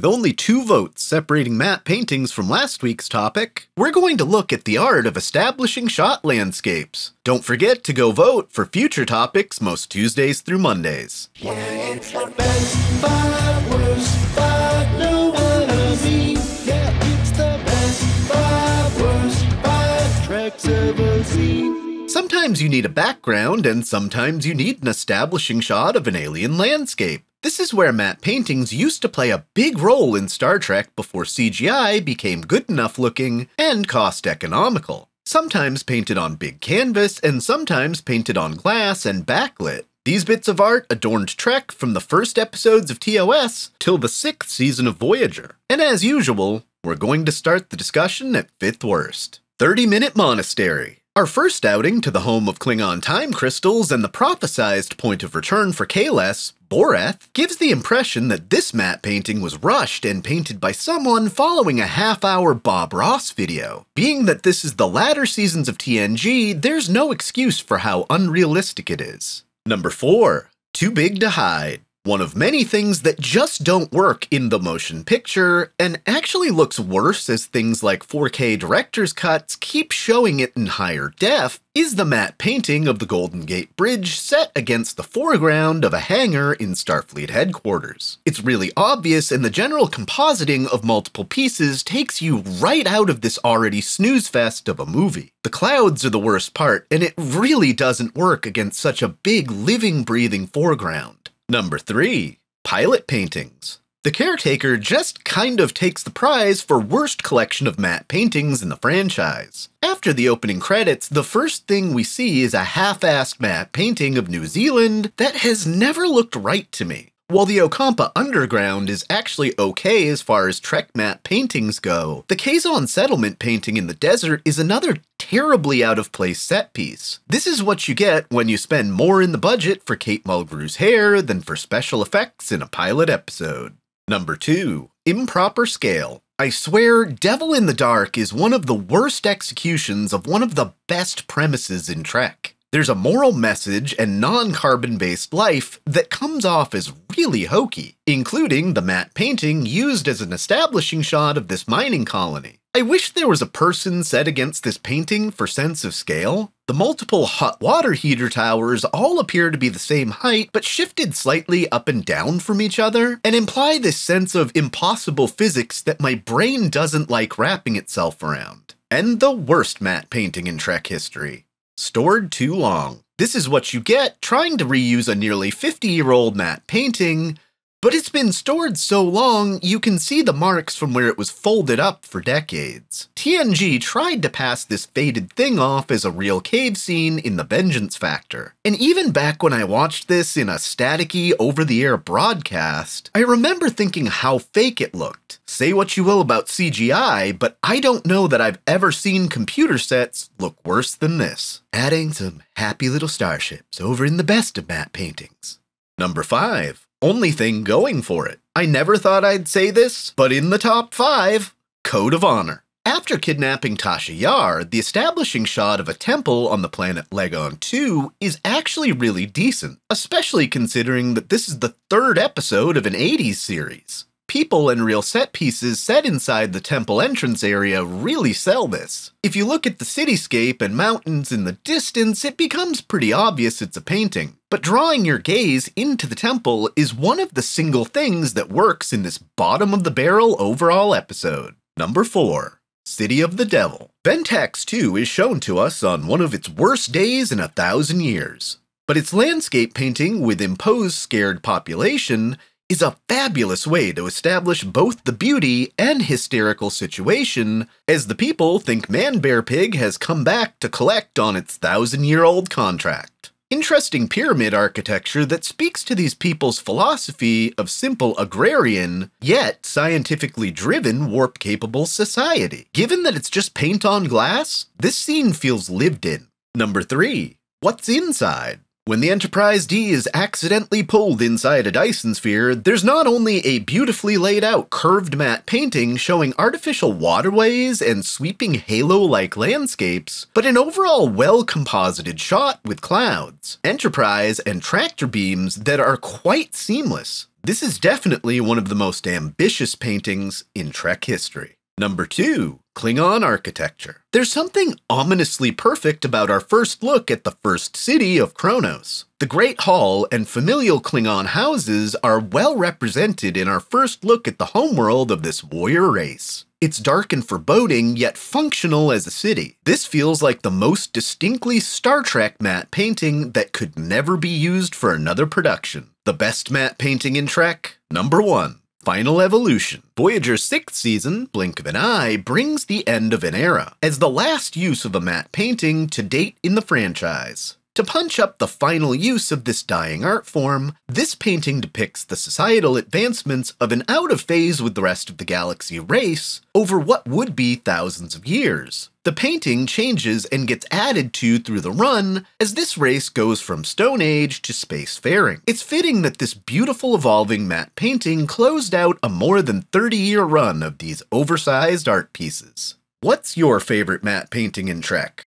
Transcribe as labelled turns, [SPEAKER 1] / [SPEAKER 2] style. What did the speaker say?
[SPEAKER 1] With only two votes separating matte paintings from last week's topic, we're going to look at the art of establishing shot landscapes. Don't forget to go vote for future topics most Tuesdays through Mondays. Sometimes you need a background, and sometimes you need an establishing shot of an alien landscape. This is where matte paintings used to play a big role in Star Trek before CGI became good enough looking and cost economical. Sometimes painted on big canvas, and sometimes painted on glass and backlit. These bits of art adorned Trek from the first episodes of TOS till the sixth season of Voyager. And as usual, we're going to start the discussion at fifth worst 30 Minute Monastery. Our first outing to the home of Klingon time crystals and the prophesized point of return for Kahless, Boreth, gives the impression that this matte painting was rushed and painted by someone following a half hour Bob Ross video. Being that this is the latter seasons of TNG, there's no excuse for how unrealistic it is. Number 4. Too Big to Hide. One of many things that just don't work in the motion picture, and actually looks worse as things like 4K director's cuts keep showing it in higher def, is the matte painting of the Golden Gate Bridge set against the foreground of a hangar in Starfleet headquarters. It's really obvious, and the general compositing of multiple pieces takes you right out of this already snooze fest of a movie. The clouds are the worst part, and it really doesn't work against such a big, living, breathing foreground. Number 3. Pilot Paintings. The Caretaker just kind of takes the prize for worst collection of matte paintings in the franchise. After the opening credits, the first thing we see is a half-assed matte painting of New Zealand that has never looked right to me. While the Ocampa Underground is actually okay as far as Trek matte paintings go, the Kazon settlement painting in the desert is another terribly out of place set piece. This is what you get when you spend more in the budget for Kate Mulgrew's hair than for special effects in a pilot episode. Number 2. Improper Scale. I swear, Devil in the Dark is one of the worst executions of one of the best premises in Trek. There's a moral message and non carbon based life that comes off as really hokey, including the matte painting used as an establishing shot of this mining colony. I wish there was a person set against this painting for sense of scale. The multiple hot water heater towers all appear to be the same height, but shifted slightly up and down from each other, and imply this sense of impossible physics that my brain doesn't like wrapping itself around. And the worst matte painting in Trek history stored too long. This is what you get trying to reuse a nearly 50 year old matte painting, but it's been stored so long you can see the marks from where it was folded up for decades. TNG tried to pass this faded thing off as a real cave scene in The Vengeance Factor. And even back when I watched this in a staticky over the air broadcast, I remember thinking how fake it looked. Say what you will about CGI, but I don't know that I've ever seen computer sets look worse than this. Adding some happy little starships over in the best of matte paintings. Number 5 only thing going for it. I never thought I'd say this, but in the top five, Code of Honor. After kidnapping Tasha Yar, the establishing shot of a temple on the planet Ligon 2 is actually really decent, especially considering that this is the third episode of an 80s series. People and real set pieces set inside the temple entrance area really sell this. If you look at the cityscape and mountains in the distance, it becomes pretty obvious it's a painting. But drawing your gaze into the temple is one of the single things that works in this bottom of the barrel overall episode. Number 4. City of the Devil. Ventax 2 is shown to us on one of its worst days in a thousand years. But its landscape painting with imposed scared population is a fabulous way to establish both the beauty and hysterical situation as the people think Man Bear Pig has come back to collect on its thousand year old contract. Interesting pyramid architecture that speaks to these people's philosophy of simple agrarian, yet scientifically driven, warp capable society. Given that it's just paint on glass, this scene feels lived in. Number 3. What's inside? When the Enterprise D is accidentally pulled inside a Dyson sphere, there's not only a beautifully laid out curved matte painting showing artificial waterways and sweeping halo like landscapes, but an overall well composited shot with clouds, Enterprise, and tractor beams that are quite seamless. This is definitely one of the most ambitious paintings in Trek history. Number 2. Klingon architecture. There's something ominously perfect about our first look at the first city of Kronos. The Great Hall and familial Klingon houses are well represented in our first look at the homeworld of this warrior race. It's dark and foreboding, yet functional as a city. This feels like the most distinctly Star Trek matte painting that could never be used for another production. The best matte painting in Trek? Number 1. Final Evolution. Voyager's sixth season, Blink of an Eye, brings the end of an era, as the last use of a matte painting to date in the franchise. To punch up the final use of this dying art form, this painting depicts the societal advancements of an out of phase with the rest of the galaxy race over what would be thousands of years. The painting changes and gets added to through the run as this race goes from Stone Age to spacefaring. It's fitting that this beautiful evolving matte painting closed out a more than 30 year run of these oversized art pieces. What's your favorite matte painting in Trek?